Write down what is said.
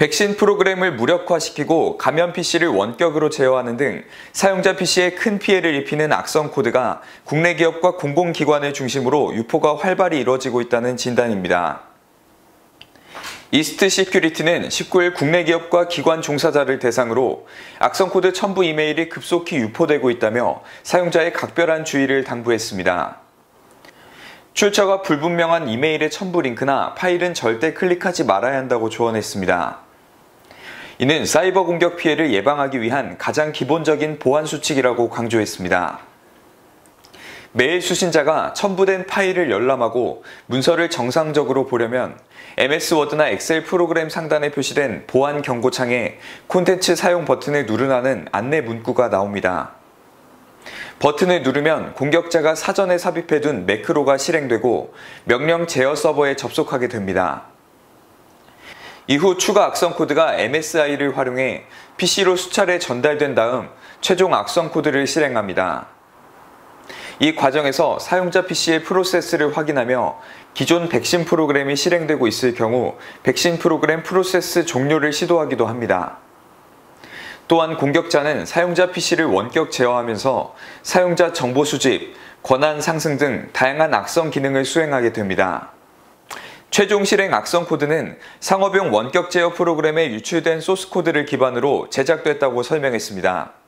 백신 프로그램을 무력화시키고 감염 PC를 원격으로 제어하는 등 사용자 PC에 큰 피해를 입히는 악성 코드가 국내 기업과 공공기관을 중심으로 유포가 활발히 이루어지고 있다는 진단입니다. 이스트 시큐리티는 19일 국내 기업과 기관 종사자를 대상으로 악성 코드 첨부 이메일이 급속히 유포되고 있다며 사용자의 각별한 주의를 당부했습니다. 출처가 불분명한 이메일의 첨부 링크나 파일은 절대 클릭하지 말아야 한다고 조언했습니다. 이는 사이버 공격 피해를 예방하기 위한 가장 기본적인 보안 수칙이라고 강조했습니다. 매일 수신자가 첨부된 파일을 열람하고 문서를 정상적으로 보려면 MS 워드나 엑셀 프로그램 상단에 표시된 보안 경고창에 콘텐츠 사용 버튼을 누르라는 안내 문구가 나옵니다. 버튼을 누르면 공격자가 사전에 삽입해둔 매크로가 실행되고 명령 제어 서버에 접속하게 됩니다. 이후 추가 악성 코드가 MSI를 활용해 PC로 수차례 전달된 다음 최종 악성 코드를 실행합니다. 이 과정에서 사용자 PC의 프로세스를 확인하며 기존 백신 프로그램이 실행되고 있을 경우 백신 프로그램 프로세스 종료를 시도하기도 합니다. 또한 공격자는 사용자 PC를 원격 제어하면서 사용자 정보 수집, 권한 상승 등 다양한 악성 기능을 수행하게 됩니다. 최종 실행 악성 코드는 상업용 원격 제어 프로그램에 유출된 소스 코드를 기반으로 제작됐다고 설명했습니다.